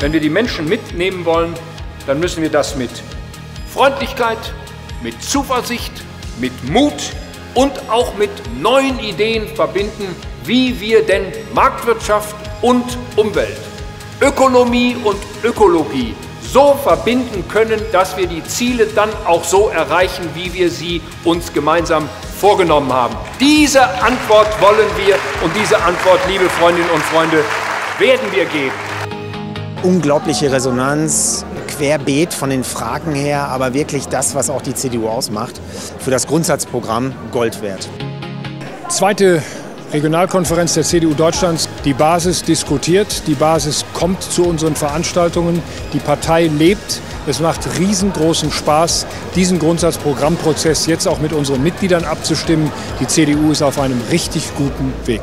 Wenn wir die Menschen mitnehmen wollen, dann müssen wir das mit Freundlichkeit, mit Zuversicht, mit Mut und auch mit neuen Ideen verbinden, wie wir denn Marktwirtschaft und Umwelt, Ökonomie und Ökologie so verbinden können, dass wir die Ziele dann auch so erreichen, wie wir sie uns gemeinsam vorgenommen haben. Diese Antwort wollen wir und diese Antwort, liebe Freundinnen und Freunde, werden wir geben. Unglaubliche Resonanz, querbeet von den Fragen her, aber wirklich das, was auch die CDU ausmacht, für das Grundsatzprogramm Gold wert. Zweite Regionalkonferenz der CDU Deutschlands. Die Basis diskutiert, die Basis kommt zu unseren Veranstaltungen, die Partei lebt. Es macht riesengroßen Spaß, diesen Grundsatzprogrammprozess jetzt auch mit unseren Mitgliedern abzustimmen. Die CDU ist auf einem richtig guten Weg.